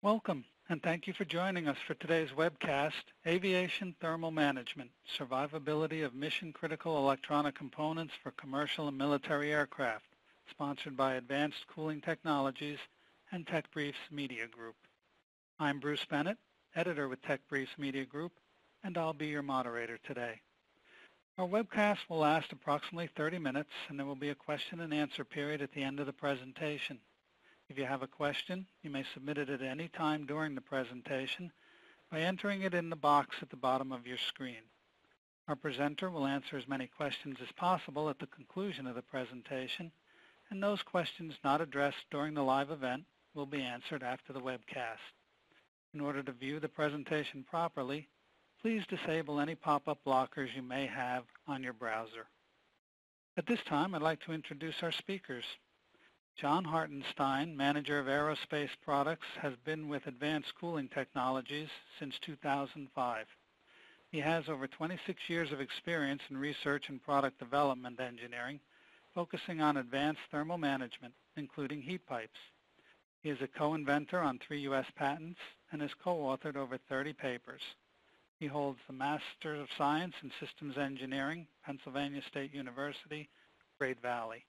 Welcome, and thank you for joining us for today's webcast, Aviation Thermal Management, Survivability of Mission-Critical Electronic Components for Commercial and Military Aircraft, sponsored by Advanced Cooling Technologies and TechBriefs Media Group. I'm Bruce Bennett, editor with TechBriefs Media Group, and I'll be your moderator today. Our webcast will last approximately 30 minutes, and there will be a question and answer period at the end of the presentation. If you have a question, you may submit it at any time during the presentation by entering it in the box at the bottom of your screen. Our presenter will answer as many questions as possible at the conclusion of the presentation, and those questions not addressed during the live event will be answered after the webcast. In order to view the presentation properly, please disable any pop-up blockers you may have on your browser. At this time, I'd like to introduce our speakers. John Hartenstein, Manager of Aerospace Products, has been with Advanced Cooling Technologies since 2005. He has over 26 years of experience in research and product development engineering, focusing on advanced thermal management, including heat pipes. He is a co-inventor on three U.S. patents and has co-authored over 30 papers. He holds the Master of Science in Systems Engineering, Pennsylvania State University, Great Valley.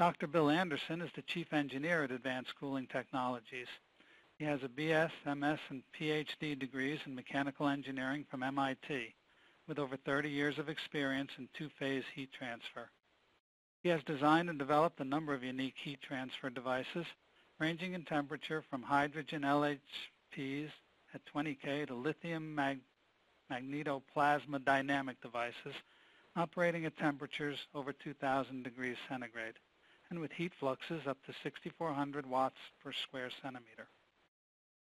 Dr. Bill Anderson is the Chief Engineer at Advanced Cooling Technologies. He has a BS, MS, and PhD degrees in mechanical engineering from MIT, with over 30 years of experience in two-phase heat transfer. He has designed and developed a number of unique heat transfer devices, ranging in temperature from hydrogen LHPs at 20K to lithium mag magnetoplasma dynamic devices operating at temperatures over 2,000 degrees centigrade and with heat fluxes up to 6,400 watts per square centimeter.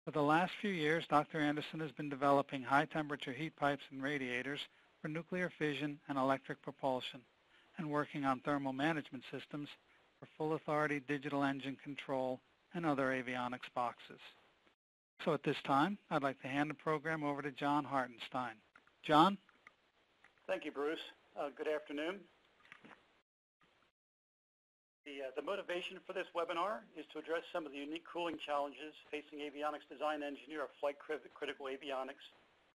For the last few years, Dr. Anderson has been developing high-temperature heat pipes and radiators for nuclear fission and electric propulsion and working on thermal management systems for full authority digital engine control and other avionics boxes. So at this time, I'd like to hand the program over to John Hartenstein. John? Thank you, Bruce. Uh, good afternoon. The, uh, the motivation for this webinar is to address some of the unique cooling challenges facing avionics design engineer of flight critical avionics,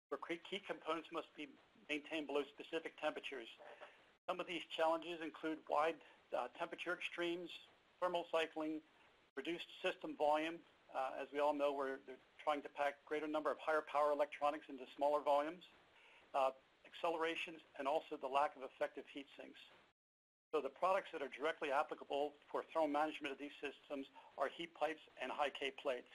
where key components must be maintained below specific temperatures. Some of these challenges include wide uh, temperature extremes, thermal cycling, reduced system volume. Uh, as we all know, we're trying to pack greater number of higher power electronics into smaller volumes, uh, accelerations, and also the lack of effective heat sinks. So the products that are directly applicable for thermal management of these systems are heat pipes and high K plates.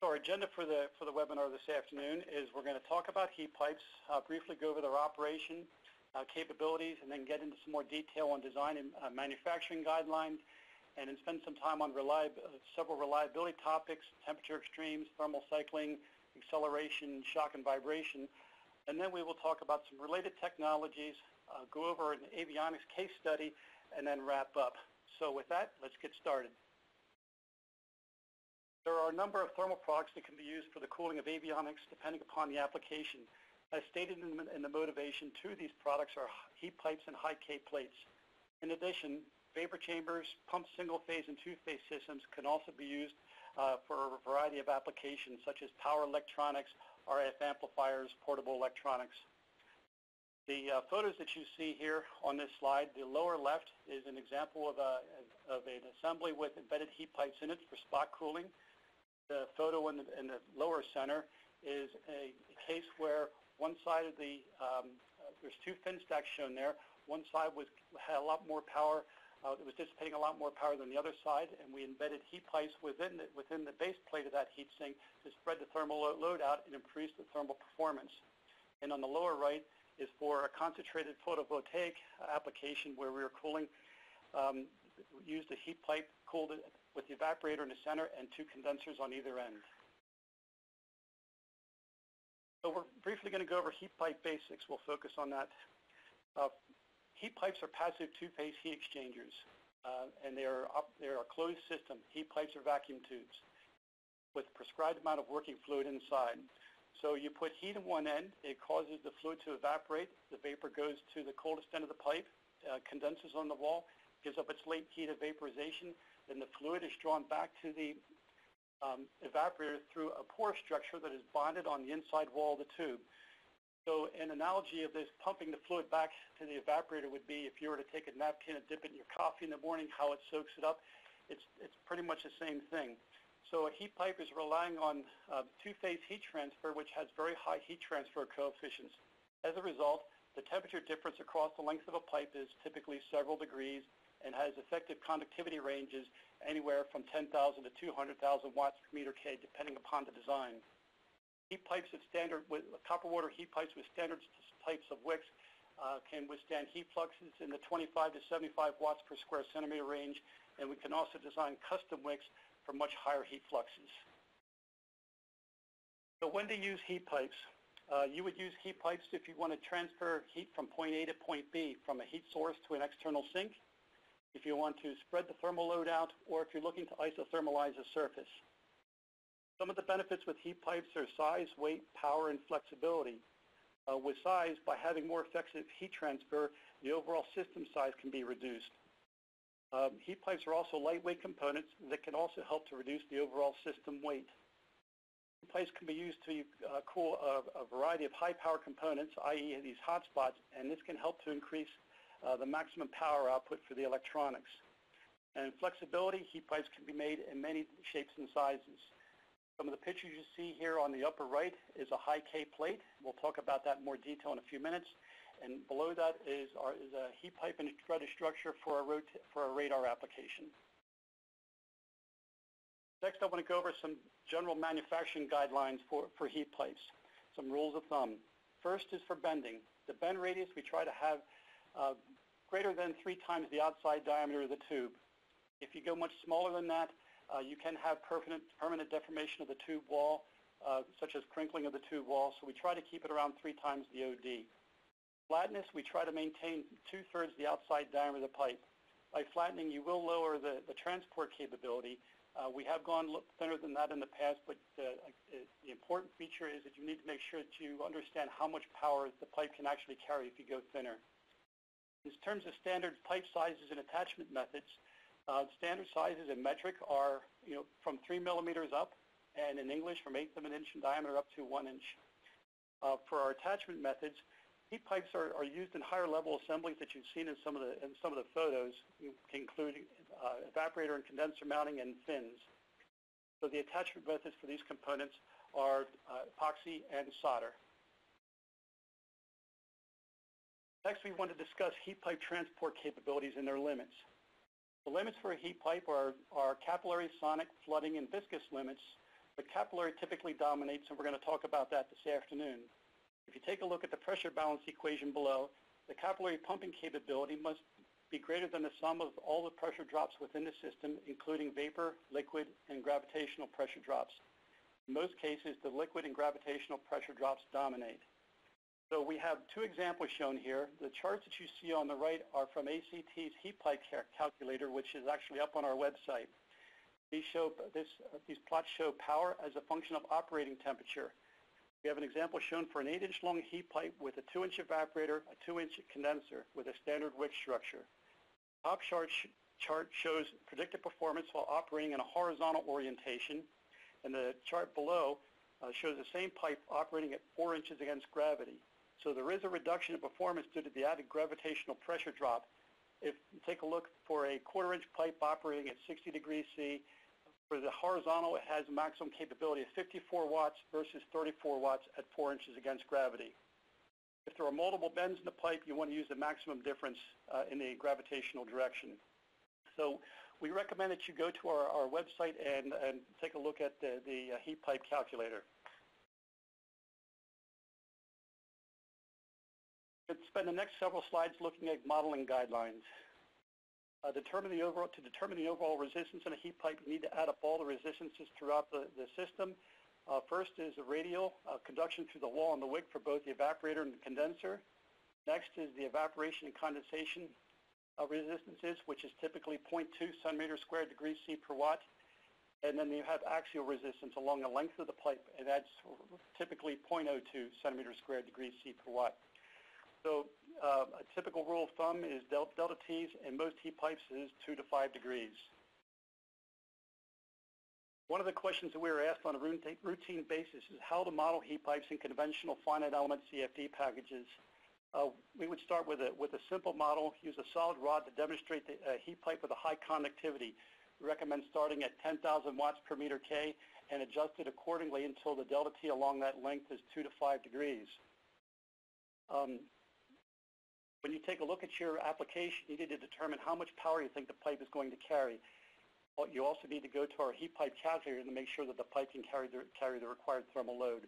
So our agenda for the, for the webinar this afternoon is we're going to talk about heat pipes, uh, briefly go over their operation, uh, capabilities, and then get into some more detail on design and uh, manufacturing guidelines, and then spend some time on reliab several reliability topics, temperature extremes, thermal cycling, acceleration, shock and vibration. And then we will talk about some related technologies, uh, go over an avionics case study, and then wrap up. So with that, let's get started. There are a number of thermal products that can be used for the cooling of avionics depending upon the application. As stated in the, in the motivation, two of these products are heat pipes and high K plates. In addition, vapor chambers, pump single-phase and two-phase systems can also be used uh, for a variety of applications such as power electronics, RF amplifiers, portable electronics. The uh, photos that you see here on this slide, the lower left is an example of, a, of an assembly with embedded heat pipes in it for spot cooling. The photo in the, in the lower center is a, a, case where one side of the, um, there's two fin stacks shown there. One side was had a lot more power, uh, it was dissipating a lot more power than the other side, and we embedded heat pipes within the, within the base plate of that heat sink to spread the thermal load out and increase the thermal performance. And on the lower right is for a concentrated photovoltaic application where we are cooling, um, used a heat pipe cooled with the evaporator in the center and two condensers on either end. So we're briefly going to go over heat pipe basics. We'll focus on that. Uh, heat pipes are passive two-phase heat exchangers, uh, and they are, up, they are a closed system. Heat pipes are vacuum tubes with prescribed amount of working fluid inside. So you put heat in one end, it causes the fluid to evaporate, the vapor goes to the coldest end of the pipe, uh, condenses on the wall, gives up its latent heat of vaporization, then the fluid is drawn back to the um, evaporator through a pore structure that is bonded on the inside wall of the tube. So an analogy of this pumping the fluid back to the evaporator would be if you were to take a napkin and dip it in your coffee in the morning, how it soaks it up. It's, it's pretty much the same thing. So a heat pipe is relying on uh, two-phase heat transfer, which has very high heat transfer coefficients. As a result, the temperature difference across the length of a pipe is typically several degrees and has effective conductivity ranges anywhere from 10,000 to 200,000 watts per meter K, depending upon the design. Heat pipes with standard, with copper water heat pipes with standard types of wicks uh, can withstand heat fluxes in the 25 to 75 watts per square centimeter range, and we can also design custom wicks for much higher heat fluxes. So when to use heat pipes? Uh, you would use heat pipes if you want to transfer heat from point A to point B from a heat source to an external sink, if you want to spread the thermal load out, or if you're looking to isothermalize a surface. Some of the benefits with heat pipes are size, weight, power, and flexibility. Uh, with size, by having more effective heat transfer, the overall system size can be reduced. Um, heat pipes are also lightweight components that can also help to reduce the overall system weight. Heat pipes can be used to uh, cool a, a, variety of high-power components, i.e. these hotspots, and this can help to increase uh, the maximum power output for the electronics. And flexibility, heat pipes can be made in many shapes and sizes. Some of the pictures you see here on the upper right is a high K plate. We'll talk about that in more detail in a few minutes. And below that is, our, is a heat pipe and threaded structure for a, for a radar application. Next, I want to go over some general manufacturing guidelines for, for heat pipes, some rules of thumb. First is for bending. The bend radius we try to have uh, greater than three times the outside diameter of the tube. If you go much smaller than that, uh, you can have permanent, permanent deformation of the tube wall, uh, such as crinkling of the tube wall, so we try to keep it around three times the OD. Flatness, we try to maintain two-thirds the outside diameter of the pipe. By flattening, you will lower the, the transport capability. Uh, we have gone thinner than that in the past, but uh, uh, the important feature is that you need to make sure that you understand how much power the pipe can actually carry if you go thinner. In terms of standard pipe sizes and attachment methods, uh, standard sizes in metric are, you know, from three millimeters up, and in English from eighth of an inch in diameter up to one inch. Uh, for our attachment methods, heat pipes are, are, used in higher level assemblies that you've seen in some of the in some of the photos, including uh, evaporator and condenser mounting and fins. So the attachment methods for these components are uh, epoxy and solder. Next, we want to discuss heat pipe transport capabilities and their limits. The limits for a heat pipe are, are capillary, sonic, flooding, and viscous limits, but capillary typically dominates, and we're going to talk about that this afternoon. If you take a look at the pressure balance equation below, the capillary pumping capability must be greater than the sum of all the pressure drops within the system, including vapor, liquid, and gravitational pressure drops. In most cases, the liquid and gravitational pressure drops dominate. So we have two examples shown here. The charts that you see on the right are from ACT's heat pipe calculator, which is actually up on our website. These, show, this, these plots show power as a function of operating temperature. We have an example shown for an 8-inch long heat pipe with a 2-inch evaporator, a 2-inch condenser with a standard wick structure. Top chart, sh chart shows predicted performance while operating in a horizontal orientation, and the chart below uh, shows the same pipe operating at 4 inches against gravity. So there is a reduction in performance due to the added gravitational pressure drop. If you take a look for a quarter-inch pipe operating at 60 degrees C, for the horizontal, it has a maximum capability of 54 watts versus 34 watts at 4 inches against gravity. If there are multiple bends in the pipe, you want to use the maximum difference uh, in the gravitational direction. So we recommend that you go to our, our website and, and take a look at the, the uh, heat pipe calculator. Let's spend the next several slides looking at modeling guidelines. Uh, determine the overall, to determine the overall resistance in a heat pipe, you need to add up all the resistances throughout the, the system. Uh, first is the radial uh, conduction through the wall and the wick for both the evaporator and the condenser. Next is the evaporation and condensation resistances, which is typically 0.2 centimeter squared degrees C per watt. And then you have axial resistance along the length of the pipe, and that's typically 0.02 centimeters squared degrees C per watt. So uh, a typical rule of thumb is delta, delta T's in most heat pipes is 2 to 5 degrees. One of the questions that we were asked on a routine routine basis is how to model heat pipes in conventional finite element CFD packages. Uh, we would start with a, with a simple model, use a solid rod to demonstrate the uh, heat pipe with a high conductivity. We recommend starting at 10,000 watts per meter K and adjust it accordingly until the delta T along that length is 2 to 5 degrees. Um, when you take a look at your application, you need to determine how much power you think the pipe is going to carry. You also need to go to our heat pipe calculator to make sure that the pipe can carry the, carry the required thermal load.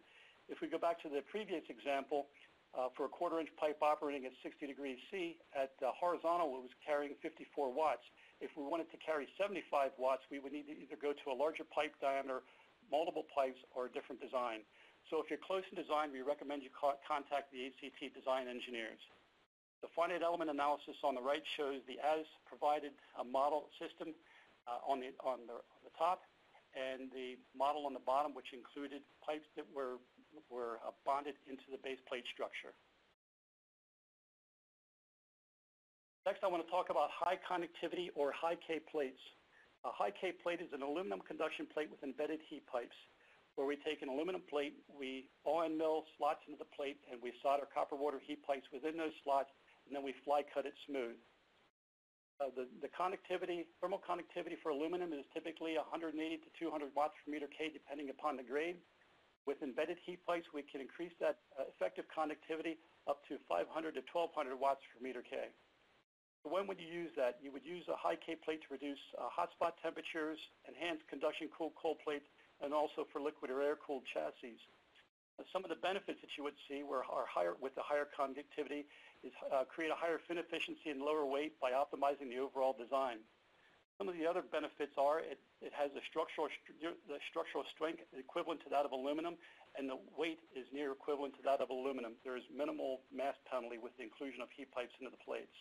If we go back to the previous example, uh, for a quarter inch pipe operating at 60 degrees C, at uh, horizontal it was carrying 54 watts. If we wanted to carry 75 watts, we would need to either go to a larger pipe diameter, multiple pipes, or a different design. So if you're close in design, we recommend you contact the ACT design engineers. The finite element analysis on the right shows the as provided uh, model system uh, on, the, on, the, on the top and the model on the bottom, which included pipes that were, were uh, bonded into the base plate structure. Next, I want to talk about high conductivity or high K plates. A high K plate is an aluminum conduction plate with embedded heat pipes, where we take an aluminum plate, we all-end mill slots into the plate, and we solder copper water heat pipes within those slots, and then we fly cut it smooth. Uh, the, the conductivity, thermal conductivity for aluminum is typically 180 to 200 watts per meter K depending upon the grade. With embedded heat pipes, we can increase that uh, effective conductivity up to 500 to 1200 watts per meter K. So when would you use that? You would use a high K plate to reduce uh, hotspot temperatures, enhance conduction cooled cold plates, and also for liquid or air-cooled chassis. Some of the benefits that you would see were higher with the higher conductivity is uh, create a higher fin efficiency and lower weight by optimizing the overall design. Some of the other benefits are it, it has a structural, the structural strength equivalent to that of aluminum, and the weight is near equivalent to that of aluminum. There is minimal mass penalty with the inclusion of heat pipes into the plates.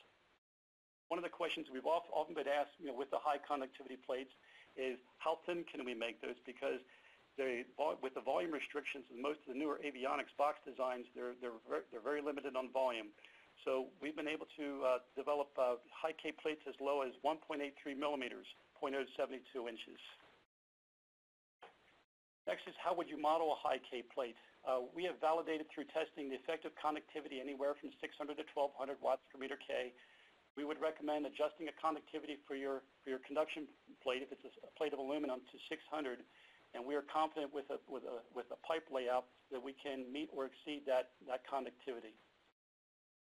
One of the questions we've often been asked you know, with the high conductivity plates is how thin can we make those? Because with the volume restrictions in most of the newer avionics box designs, they're, they're, very, they're very limited on volume. So we've been able to uh, develop uh, high K plates as low as 1.83 millimeters, 0.072 inches. Next is how would you model a high K plate? Uh, we have validated through testing the effective conductivity anywhere from 600 to 1200 watts per meter K we would recommend adjusting a conductivity for your, for your conduction plate, if it's a plate of aluminum, to 600. And we are confident with a, with, a, with a pipe layout that we can meet or exceed that, that conductivity.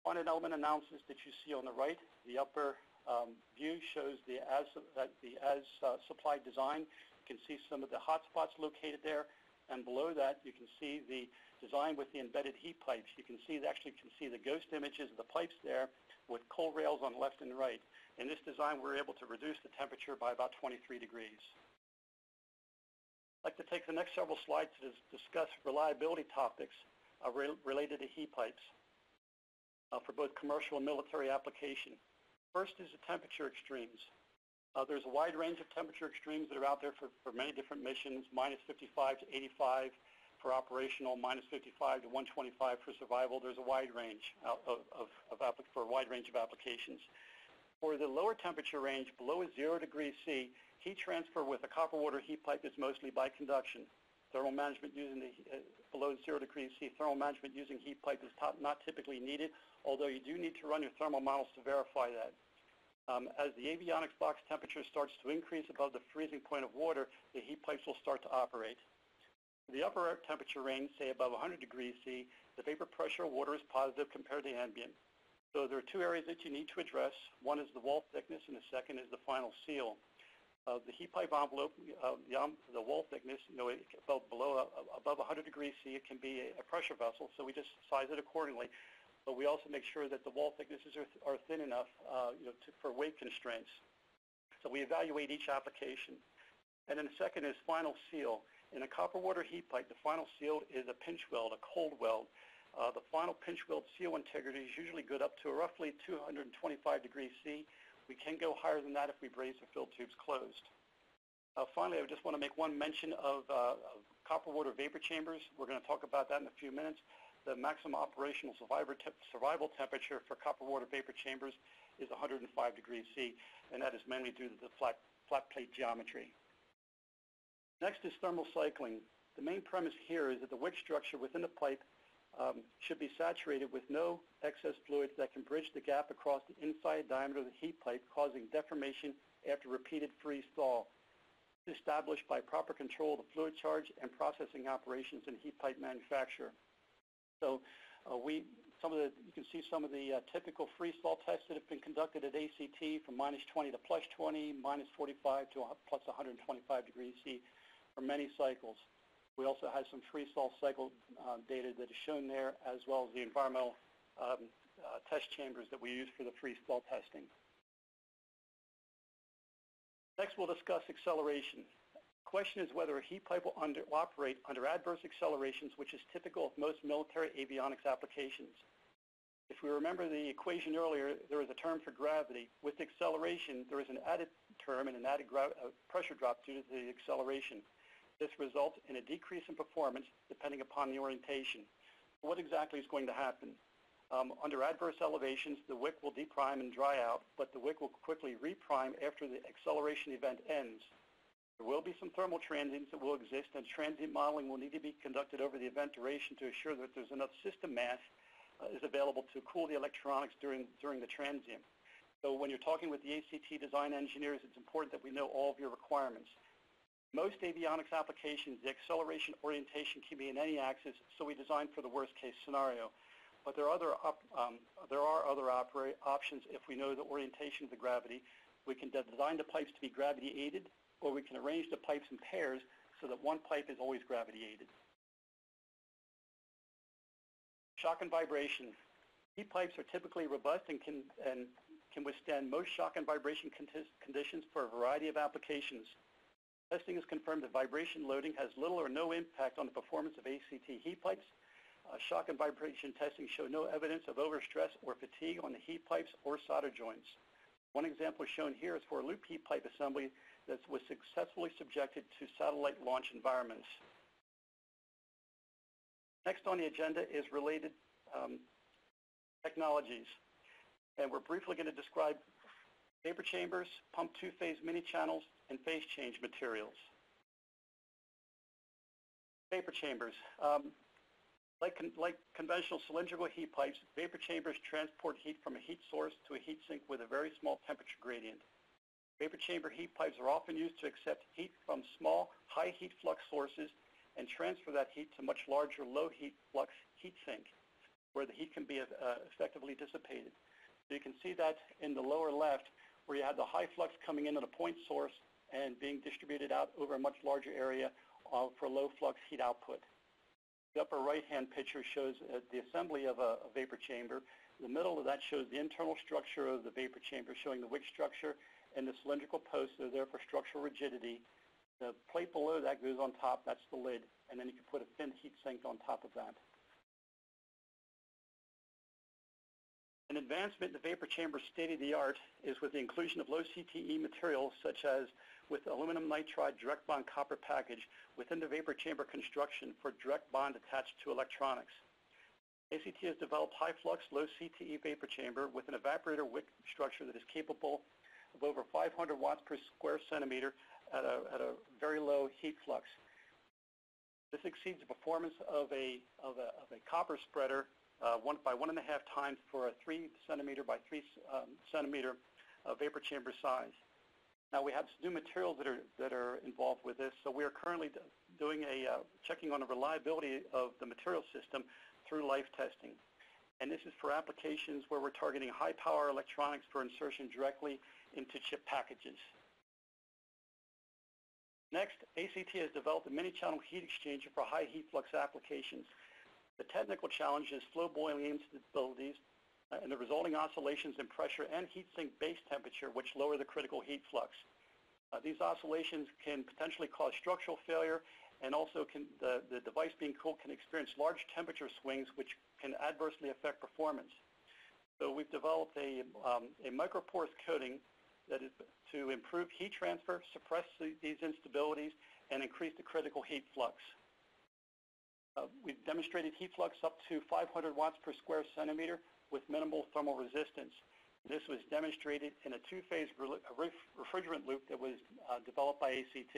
Finite element analysis that you see on the right, the upper um, view shows the as, uh, the as uh, supplied design. You can see some of the hot spots located there. And below that, you can see the design with the embedded heat pipes. You can see, actually can see the ghost images of the pipes there with cold rails on left and right. In this design, we are able to reduce the temperature by about 23 degrees. Like to take the next several slides to discuss reliability topics uh, re related to heat pipes uh, for both commercial and military application. First is the temperature extremes. Uh, there's a wide range of temperature extremes that are out there for, for many different missions, minus 55 to 85, for operational, minus 55 to 125 for survival. There's a wide range of, of, of for a wide range of applications. For the lower temperature range, below zero degrees C, heat transfer with a copper water heat pipe is mostly by conduction. Thermal management using the uh, below zero degrees C, thermal management using heat pipe is top, not typically needed, although you do need to run your thermal models to verify that. Um, as the avionics box temperature starts to increase above the freezing point of water, the heat pipes will start to operate. The upper temperature range, say above 100 degrees C, the vapor pressure of water is positive compared to ambient. So there are two areas that you need to address. One is the wall thickness, and the second is the final seal. Uh, the heat pipe envelope, uh, the, um, the, wall thickness, you know, above, below, uh, above 100 degrees C, it can be a, a, pressure vessel, so we just size it accordingly. But we also make sure that the wall thicknesses are, are thin enough, uh, you know, to, for weight constraints. So we evaluate each application. And then the second is final seal. In a copper water heat pipe, the final seal is a pinch weld, a cold weld. Uh, the final pinch weld seal integrity is usually good up to roughly 225 degrees C. We can go higher than that if we braze the fill tubes closed. Uh, finally, I just want to make one mention of, uh, of, copper water vapor chambers. We're going to talk about that in a few minutes. The maximum operational te survival temperature for copper water vapor chambers is 105 degrees C, and that is mainly due to the flat, flat plate geometry. Next is thermal cycling. The main premise here is that the wick structure within the pipe um, should be saturated with no excess fluid that can bridge the gap across the inside diameter of the heat pipe, causing deformation after repeated freeze thaw. Established by proper control of the fluid charge and processing operations in heat pipe manufacture. So uh, we, some of the, you can see some of the uh, typical freeze thaw tests that have been conducted at ACT from minus 20 to plus 20, minus 45 to plus 125 degrees C for many cycles. We also have some freeze thaw cycle uh, data that is shown there, as well as the environmental um, uh, test chambers that we use for the freeze thaw testing. Next, we'll discuss acceleration. The question is whether a heat pipe will, under, will operate under adverse accelerations, which is typical of most military avionics applications. If we remember the equation earlier, there is a term for gravity. With acceleration, there is an added term and an added uh, pressure drop due to the acceleration. This results in a decrease in performance depending upon the orientation. What exactly is going to happen? Um, under adverse elevations, the wick will deprime and dry out, but the wick will quickly reprime after the acceleration event ends. There will be some thermal transients that will exist, and transient modeling will need to be conducted over the event duration to assure that there's enough system mass uh, is available to cool the electronics during, during the transient. So when you're talking with the ACT design engineers, it's important that we know all of your requirements. Most avionics applications, the acceleration orientation can be in any axis, so we design for the worst case scenario. But there are other, op, um, there are other options if we know the orientation of the gravity. We can design the pipes to be gravity aided, or we can arrange the pipes in pairs so that one pipe is always gravity aided. Shock and vibration. Heat pipes are typically robust and can, and can withstand most shock and vibration conditions for a variety of applications. Testing has confirmed that vibration loading has little or no impact on the performance of ACT heat pipes. Uh, shock and vibration testing show no evidence of overstress or fatigue on the heat pipes or solder joints. One example shown here is for a loop heat pipe assembly that was successfully subjected to satellite launch environments. Next on the agenda is related um, technologies. And we're briefly going to describe vapor chambers, pump two-phase mini channels, and phase change materials. Vapor chambers. Um, like, con like conventional cylindrical heat pipes, vapor chambers transport heat from a heat source to a heat sink with a very small temperature gradient. Vapor chamber heat pipes are often used to accept heat from small, high heat flux sources and transfer that heat to much larger, low heat flux heat sink, where the heat can be uh, effectively dissipated. So you can see that in the lower left, where you have the high flux coming in at a point source and being distributed out over a much larger area uh, for low flux heat output. The upper right-hand picture shows uh, the assembly of a, a, vapor chamber. The middle of that shows the internal structure of the vapor chamber, showing the wick structure and the cylindrical posts that are there for structural rigidity. The plate below that goes on top, that's the lid, and then you can put a thin heat sink on top of that. An advancement in the vapor chamber state-of-the-art is with the inclusion of low CTE materials such as with aluminum nitride direct bond copper package within the vapor chamber construction for direct bond attached to electronics. ACT has developed high flux, low CTE vapor chamber with an evaporator wick structure that is capable of over 500 watts per square centimeter at a, at a very low heat flux. This exceeds the performance of a, of a, of a copper spreader one by one and a half times for a three centimeter by three um, centimeter uh, vapor chamber size. Now we have new materials that are that are involved with this, so we are currently doing a uh, checking on the reliability of the material system through life testing. And this is for applications where we're targeting high power electronics for insertion directly into chip packages. Next, ACT has developed a mini-channel heat exchanger for high heat flux applications. The technical challenge is flow boiling instabilities uh, and the resulting oscillations in pressure and heat sink base temperature, which lower the critical heat flux. Uh, these oscillations can potentially cause structural failure and also can, the, the device being cooled can experience large temperature swings which can adversely affect performance. So we've developed a, um, a microporous coating that is to improve heat transfer, suppress the, these instabilities, and increase the critical heat flux. Uh, we've demonstrated heat flux up to 500 watts per square centimeter with minimal thermal resistance. This was demonstrated in a two-phase refrigerant loop that was uh, developed by ACT.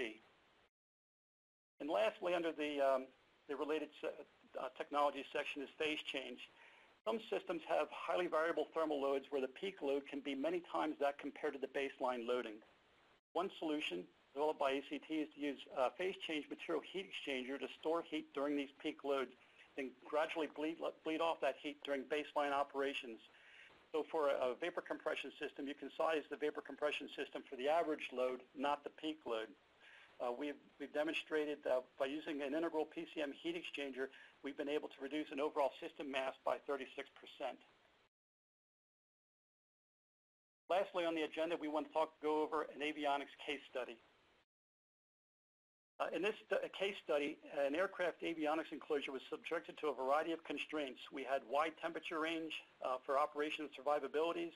And lastly, under the, um, the related se- uh, technology section is phase change. Some systems have highly variable thermal loads where the peak load can be many times that compared to the baseline loading. One solution developed by ACT is to use uh, phase change material heat exchanger to store heat during these peak loads and gradually bleed, bleed off that heat during baseline operations. So for a, a vapor compression system, you can size the vapor compression system for the average load, not the peak load. Uh, we've, we've demonstrated that by using an integral PCM heat exchanger, we've been able to reduce an overall system mass by 36%. Lastly on the agenda, we want to talk, go over an avionics case study. Uh, in this st- case study, an aircraft avionics enclosure was subjected to a variety of constraints. We had wide temperature range uh, for operation and survivabilities.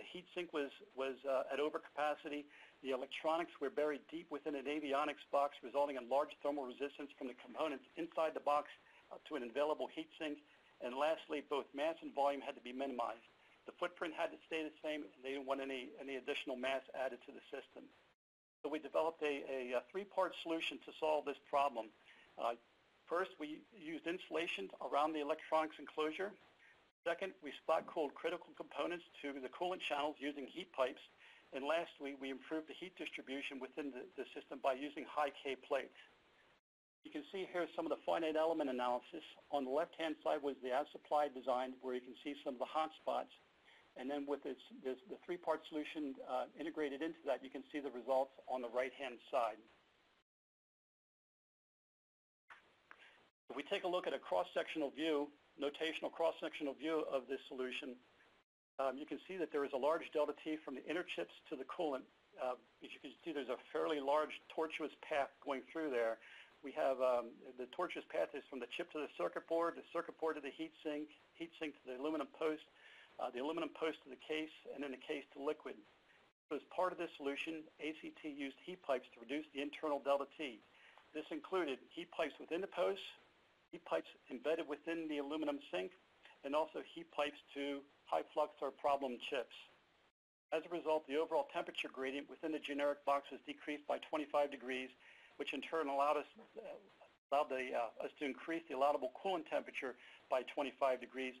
The heat sink was, was uh, at overcapacity. The electronics were buried deep within an avionics box, resulting in large thermal resistance from the components inside the box up to an available heat sink. And lastly, both mass and volume had to be minimized. The footprint had to stay the same, and they didn't want any, any additional mass added to the system. So we developed a, a, a three-part solution to solve this problem. Uh, first, we used insulation around the electronics enclosure. Second, we spot-cooled critical components to the coolant channels using heat pipes. And lastly, we improved the heat distribution within the, the system by using high K plates. You can see here some of the finite element analysis. On the left-hand side was the as-supplied design where you can see some of the hot spots. And then with this, this, the three-part solution uh, integrated into that, you can see the results on the right-hand side. If we take a look at a cross-sectional view, notational cross-sectional view of this solution, um, you can see that there is a large delta T from the inner chips to the coolant. Uh, as you can see, there's a fairly large tortuous path going through there. We have um, the tortuous path is from the chip to the circuit board, the circuit board to the heat sink, heat sink to the aluminum post, uh, the aluminum post to the case, and then the case to liquid. So as part of this solution, ACT used heat pipes to reduce the internal delta T. This included heat pipes within the post, heat pipes embedded within the aluminum sink, and also heat pipes to high flux or problem chips. As a result, the overall temperature gradient within the generic box was decreased by 25 degrees, which in turn allowed us, uh, allowed the, uh, us to increase the allowable coolant temperature by 25 degrees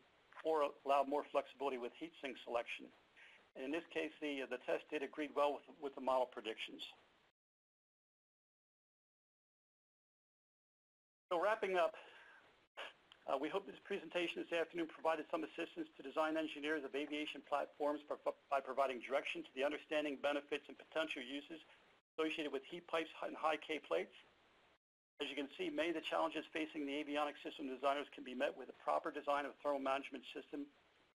or allowed more flexibility with heat sink selection. And in this case, the, the test did agreed well with, with the model predictions. So wrapping up, uh, we hope this presentation this afternoon provided some assistance to design engineers of aviation platforms by providing direction to the understanding benefits and potential uses associated with heat pipes and high K plates. As you can see, many of the challenges facing the avionics system designers can be met with a proper design of a thermal management system,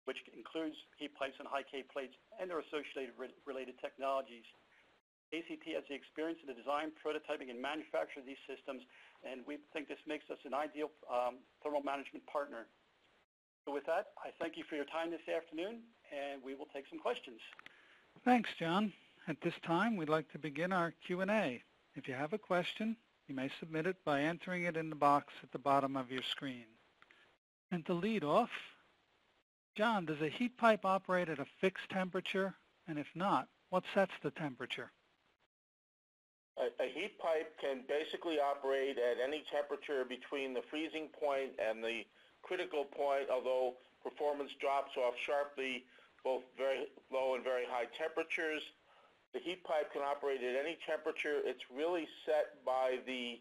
which includes heat pipes and high K plates and their associated re related technologies. ACT has the experience in the design, prototyping, and manufacture of these systems, and we think this makes us an ideal um, thermal management partner. So with that, I thank you for your time this afternoon, and we will take some questions. Thanks, John. At this time, we'd like to begin our Q&A. If you have a question, you may submit it by entering it in the box at the bottom of your screen. And to lead off, John, does a heat pipe operate at a fixed temperature? And if not, what sets the temperature? A, a heat pipe can basically operate at any temperature between the freezing point and the critical point, although performance drops off sharply both very low and very high temperatures. The heat pipe can operate at any temperature. It's really set by the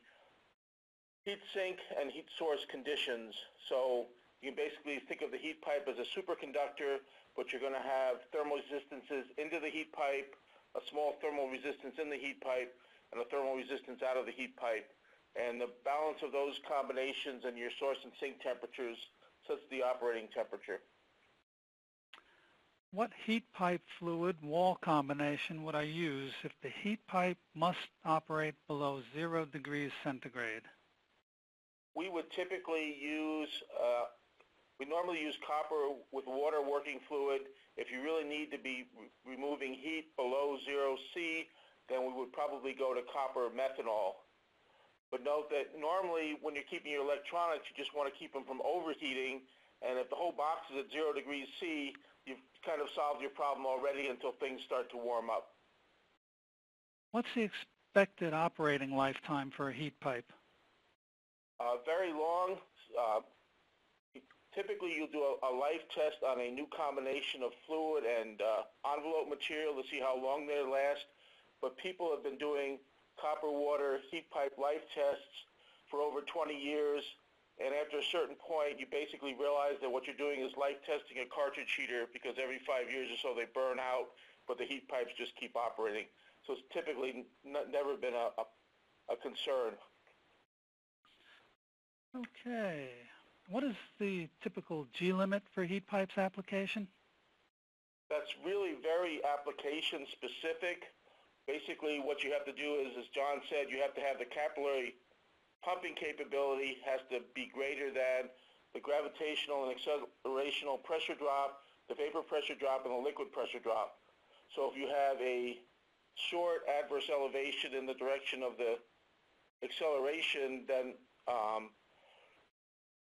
heat sink and heat source conditions. So you can basically think of the heat pipe as a superconductor, but you're going to have thermal resistances into the heat pipe, a small thermal resistance in the heat pipe, and a thermal resistance out of the heat pipe. And the balance of those combinations and your source and sink temperatures sets the operating temperature. What heat pipe fluid wall combination would I use if the heat pipe must operate below zero degrees centigrade? We would typically use, uh, we normally use copper with water working fluid. If you really need to be re removing heat below zero C, then we would probably go to copper methanol. But note that normally when you're keeping your electronics, you just want to keep them from overheating. And if the whole box is at zero degrees C, kind of solved your problem already until things start to warm up. What's the expected operating lifetime for a heat pipe? Uh, very long. Uh, typically, you'll do a, a life test on a new combination of fluid and uh, envelope material to see how long they last. But people have been doing copper water heat pipe life tests for over 20 years. And after a certain point, you basically realize that what you're doing is life testing a cartridge heater because every five years or so they burn out, but the heat pipes just keep operating. So it's typically n- never been a, a, a concern. Okay. What is the typical G limit for heat pipes application? That's really very application specific. Basically, what you have to do is, as John said, you have to have the capillary pumping capability has to be greater than the gravitational and accelerational pressure drop, the vapor pressure drop, and the liquid pressure drop. So if you have a short adverse elevation in the direction of the acceleration, then um,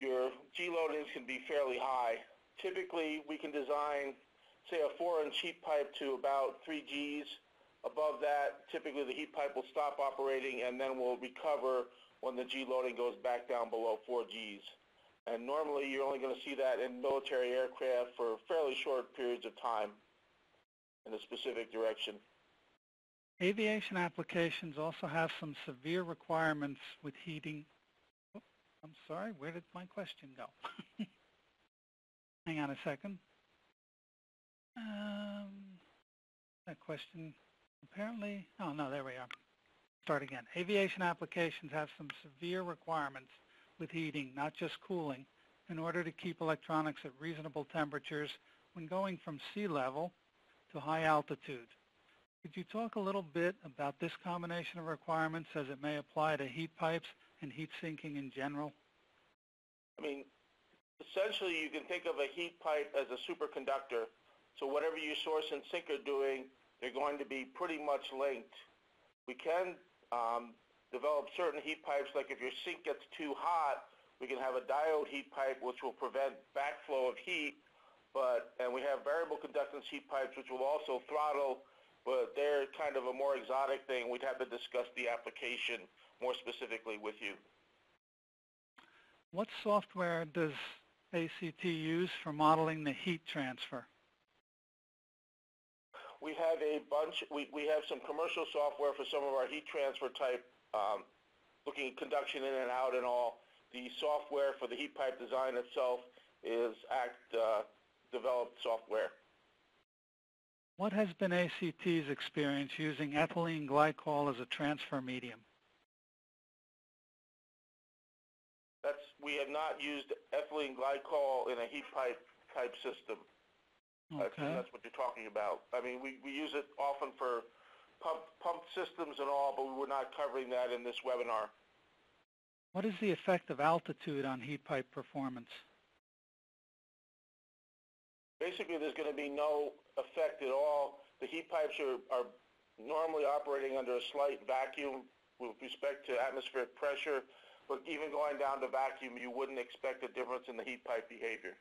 your G loadings can be fairly high. Typically, we can design, say, a 4-inch heat pipe to about 3 Gs. Above that, typically the heat pipe will stop operating and then will recover when the G loading goes back down below 4 Gs. And normally you're only going to see that in military aircraft for fairly short periods of time in a specific direction. Aviation applications also have some severe requirements with heating. Oh, I'm sorry, where did my question go? Hang on a second. Um, that question apparently, oh no, there we are. Start again. Aviation applications have some severe requirements with heating, not just cooling, in order to keep electronics at reasonable temperatures when going from sea level to high altitude. Could you talk a little bit about this combination of requirements as it may apply to heat pipes and heat sinking in general? I mean, essentially you can think of a heat pipe as a superconductor. So whatever your source and sink are doing, they're going to be pretty much linked. We can um, develop certain heat pipes, like if your sink gets too hot, we can have a diode heat pipe which will prevent backflow of heat, but and we have variable conductance heat pipes which will also throttle, but they're kind of a more exotic thing. We'd have to discuss the application more specifically with you. What software does ACT use for modeling the heat transfer? We have a bunch, we, we have some commercial software for some of our heat transfer type, um, looking at conduction in and out and all. The software for the heat pipe design itself is ACT uh, developed software. What has been ACT's experience using ethylene glycol as a transfer medium? That's, we have not used ethylene glycol in a heat pipe type system. Okay. that's what you're talking about. I mean, we, we use it often for pump, pump systems and all, but we're not covering that in this webinar. What is the effect of altitude on heat pipe performance? Basically, there's going to be no effect at all. The heat pipes are, are normally operating under a slight vacuum with respect to atmospheric pressure, but even going down to vacuum, you wouldn't expect a difference in the heat pipe behavior.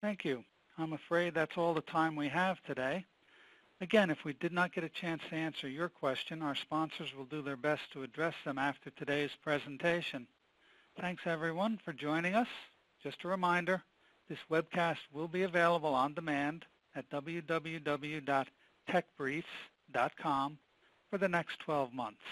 Thank you. I'm afraid that's all the time we have today. Again, if we did not get a chance to answer your question, our sponsors will do their best to address them after today's presentation. Thanks everyone for joining us. Just a reminder, this webcast will be available on demand at www.techbriefs.com for the next 12 months.